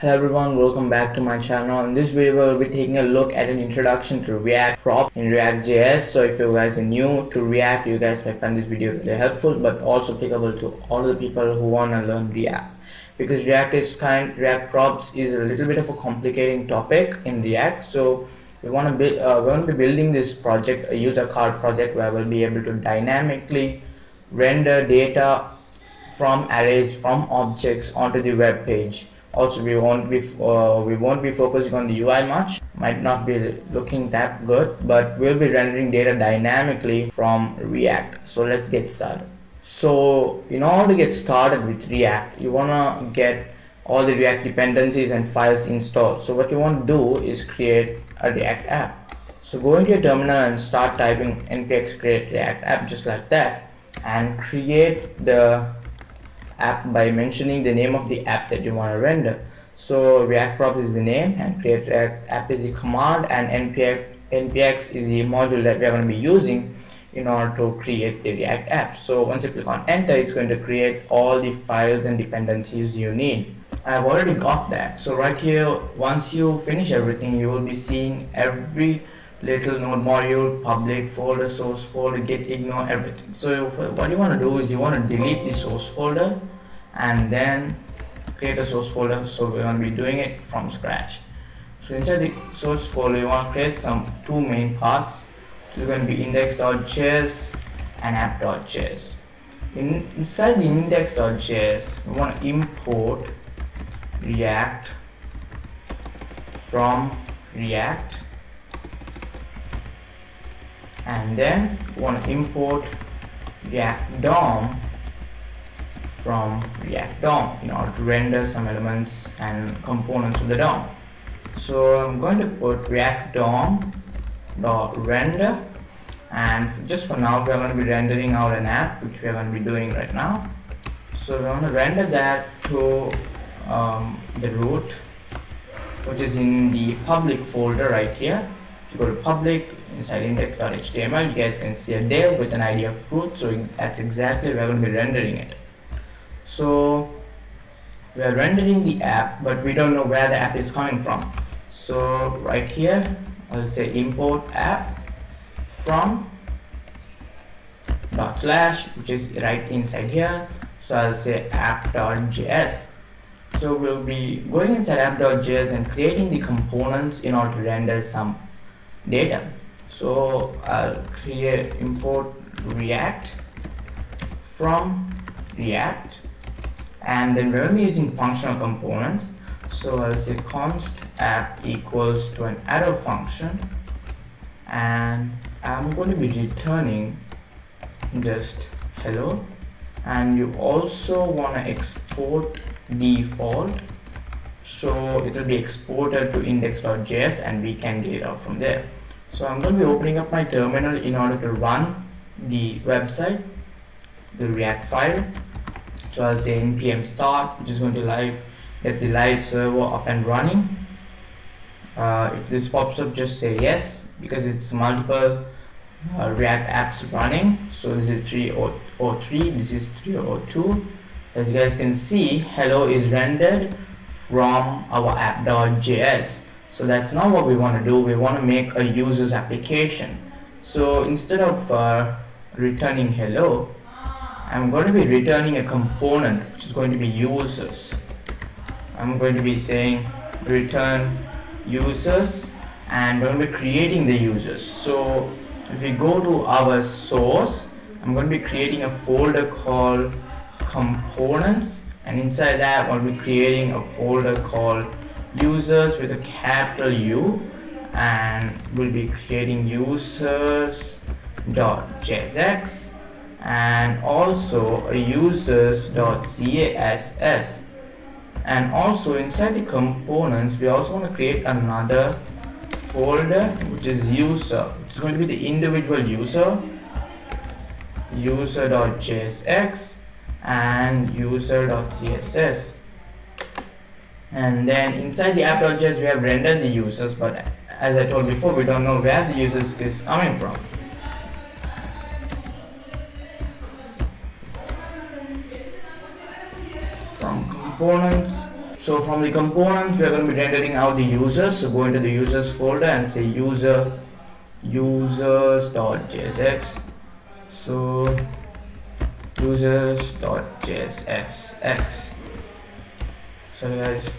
Hello everyone, welcome back to my channel. In this video, we'll be taking a look at an introduction to React prop in React.js. So if you guys are new to React, you guys might find this video really helpful, but also applicable to all the people who want to learn React. Because React is kind, React props is a little bit of a complicating topic in React. So we want to build, uh, we want to be building this project, a user card project, where we'll be able to dynamically render data from arrays, from objects onto the web page also we won't be uh, we won't be focusing on the UI much. Might not be looking that good but we'll be rendering data dynamically from React. So let's get started. So in order to get started with React you want to get all the React dependencies and files installed. So what you want to do is create a React app. So go into your terminal and start typing npx create react app just like that and create the app by mentioning the name of the app that you want to render. So React prop is the name and create React app is the command and npx, npx is the module that we are going to be using in order to create the React app. So once you click on enter, it's going to create all the files and dependencies you need. I've already got that. So right here, once you finish everything, you will be seeing every little node module, public folder, source folder, git, ignore, everything. So what you want to do is you want to delete the source folder and then create a source folder. So we're going to be doing it from scratch. So inside the source folder, you want to create some two main parts. So it's going to be index.js and app.js. In, inside the index.js, we want to import React from React and then we want to import React DOM from React DOM in order to render some elements and components of the DOM. So I'm going to put React DOM dot render and just for now we're going to be rendering out an app which we're going to be doing right now. So we're going to render that to um, the root which is in the public folder right here. If you go to public inside index.html you guys can see a div with an ID of root so that's exactly where we're going to be rendering it so we are rendering the app but we don't know where the app is coming from. So right here I'll say import app from dot slash which is right inside here. So I'll say app.js so we'll be going inside app.js and creating the components in order to render some data. So I'll create import react from react and then we're using functional components. So I'll say const app equals to an arrow function. And I'm going to be returning just hello. And you also want to export default. So it will be exported to index.js and we can get it out from there. So I'm going to be opening up my terminal in order to run the website the react file so I'll say npm start which is going to live get the live server up and running. Uh, if this pops up just say yes because it's multiple uh, react apps running. So this is 303 this is 302 as you guys can see hello is rendered from our app.js so that's not what we want to do. We want to make a user's application. So instead of uh, returning hello I'm going to be returning a component which is going to be users. I'm going to be saying return users and we're going to be creating the users. So if we go to our source, I'm going to be creating a folder called components and inside that I'll be creating a folder called users with a capital U and we'll be creating users.jsx and also users.cass and also inside the components we also want to create another folder which is user. It's going to be the individual user. User.jsx and user.css and then inside the app.js we have rendered the users but as I told before we don't know where the users is coming from components. So from the components we are going to be rendering out the users. So go into the users folder and say user users.jsx so users.jsx sorry guys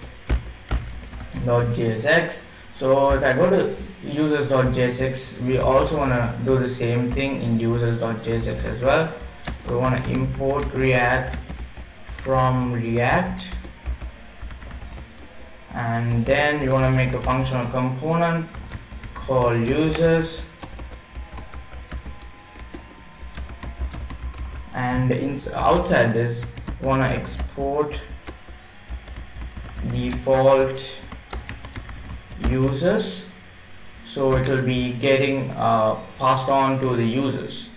.jsx so if I go to users.jsx we also want to do the same thing in users.jsx as well. We want to import react from react. And then you want to make a functional component called users. And outside this you want to export default users. So it will be getting uh, passed on to the users.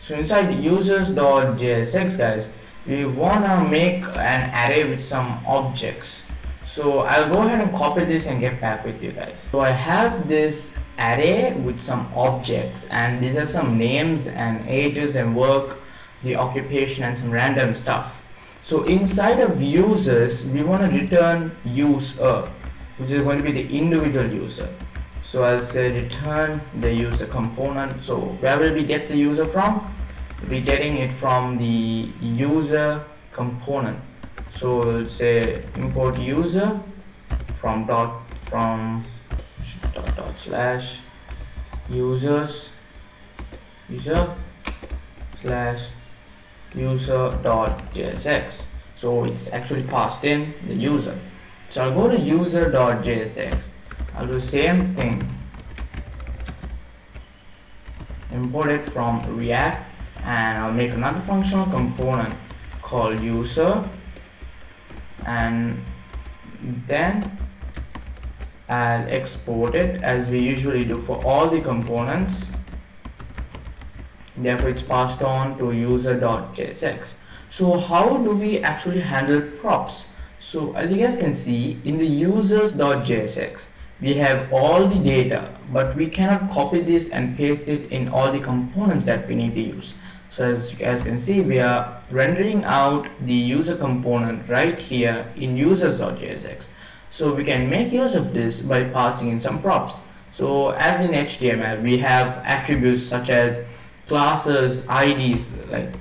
So inside users.jsx guys we want to make an array with some objects. So I'll go ahead and copy this and get back with you guys. So I have this array with some objects and these are some names and ages and work the occupation and some random stuff. So inside of users we want to return user which is going to be the individual user. So I'll say return the user component. So where will we get the user from getting it from the user component. So we'll say import user from dot from dot dot slash users user slash user dot jsx so it's actually passed in the user. So I'll go to user dot jsx I'll do same thing. Import it from react and I'll make another functional component called user. And then I'll export it as we usually do for all the components. Therefore it's passed on to user.jsx so how do we actually handle props? So as you guys can see in the users.jsx we have all the data but we cannot copy this and paste it in all the components that we need to use so as you guys can see we are rendering out the user component right here in users.jsx so we can make use of this by passing in some props. So as in HTML we have attributes such as classes IDs like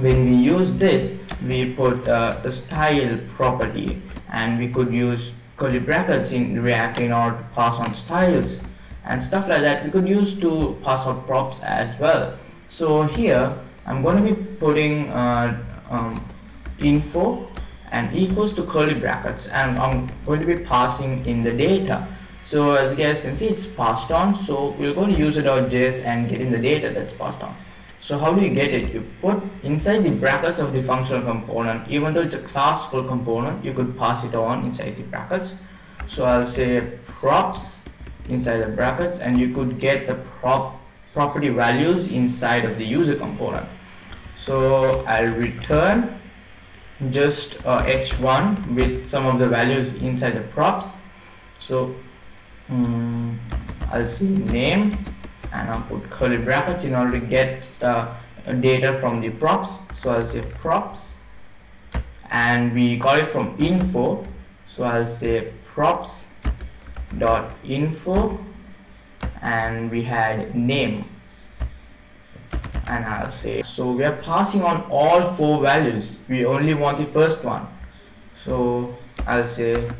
when we use this we put uh, the style property and we could use curly brackets in React in order to pass on styles and stuff like that. We could use to pass out props as well so here I'm going to be putting uh, um, info and equals to curly brackets and I'm going to be passing in the data so as you guys can see it's passed on so we'll go to use user.js and get in the data that's passed on so how do you get it? You put inside the brackets of the functional component, even though it's a classful component, you could pass it on inside the brackets. So I'll say props inside the brackets and you could get the prop property values inside of the user component. So I'll return just uh, h1 with some of the values inside the props. So um, I'll say name and I'll put curly brackets in order to get the data from the props so I'll say props and we call it from info so I'll say props dot info and we had name. And I'll say so we are passing on all four values. We only want the first one. So I'll say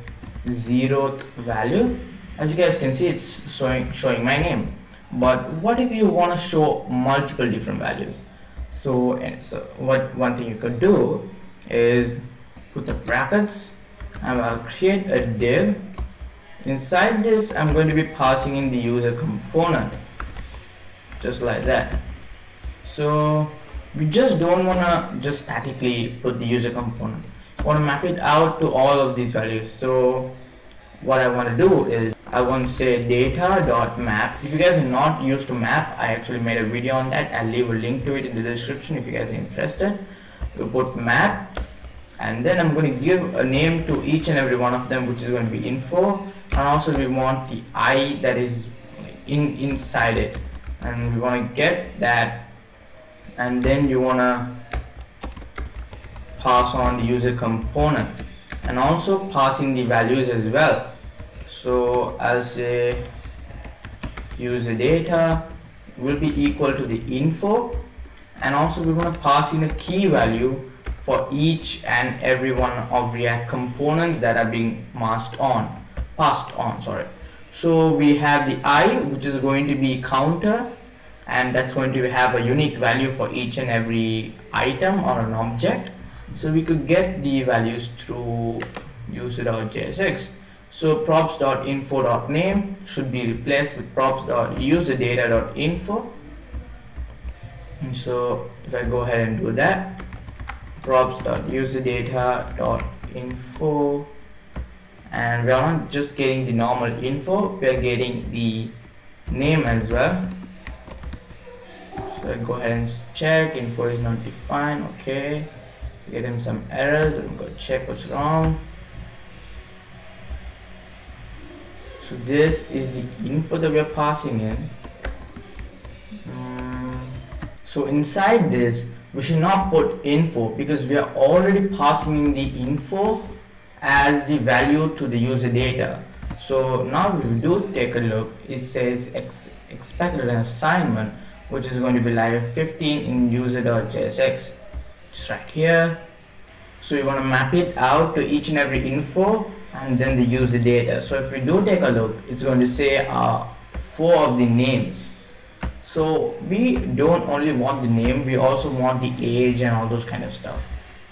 zeroth value. As you guys can see it's showing showing my name. But what if you want to show multiple different values? So, so what one thing you could do is put the brackets. And I'll create a div inside this I'm going to be passing in the user component just like that. So we just don't want to just statically put the user component. Want to map it out to all of these values. So what I want to do is I want to say data dot map. If you guys are not used to map I actually made a video on that. I'll leave a link to it in the description if you guys are interested. We put map and then I'm going to give a name to each and every one of them which is going to be info. And also we want the i that is in inside it. And we want to get that. And then you want to pass on the user component. And also passing the values as well. So I'll say user data will be equal to the info. And also we're going to pass in a key value for each and every one of react components that are being masked on passed on sorry. So we have the i which is going to be counter and that's going to have a unique value for each and every item or an object. So we could get the values through user.jsx so props.info.name should be replaced with props.userdata.info and so if I go ahead and do that props.userdata.info and we are not just getting the normal info we are getting the name as well. So I go ahead and check info is not defined okay. Get him some errors and go check what's wrong. So this is the info that we're passing in. Mm, so inside this we should not put info because we are already passing in the info as the value to the user data. So now if we do take a look. It says ex expected assignment which is going to be like 15 in user.jsx just right here. So you want to map it out to each and every info and then the user data. So if we do take a look it's going to say uh, four of the names so we don't only want the name we also want the age and all those kind of stuff.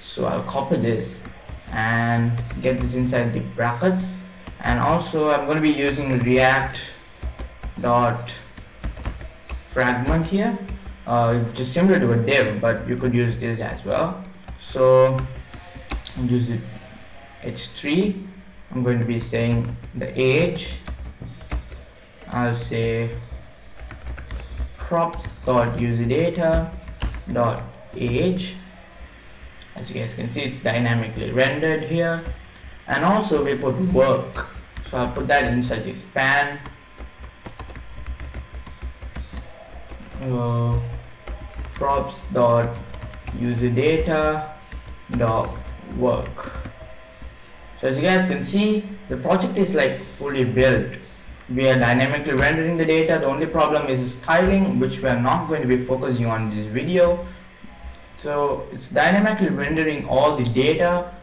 So I'll copy this and get this inside the brackets. And also I'm going to be using react dot fragment here. Uh, just similar to a div but you could use this as well. So use it h3 I'm going to be saying the age. I'll say props dot user data dot age. As you guys can see it's dynamically rendered here. And also we put work. So I'll put that inside the span uh, props dot user data dot work. So as you guys can see the project is like fully built we are dynamically rendering the data. The only problem is styling which we are not going to be focusing on in this video. So it's dynamically rendering all the data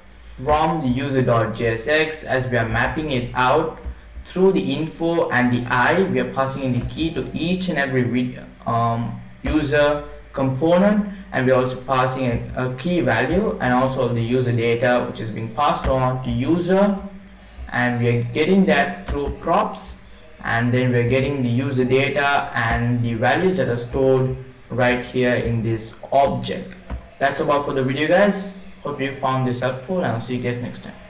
from the user.jsx as we are mapping it out through the info and the i. We are passing in the key to each and every um, user component. And we're also passing a, a, key value and also the user data which is being passed on to user. And we are getting that through props and then we're getting the user data and the values that are stored right here in this object. That's about for the video guys. Hope you found this helpful and i'll see you guys next time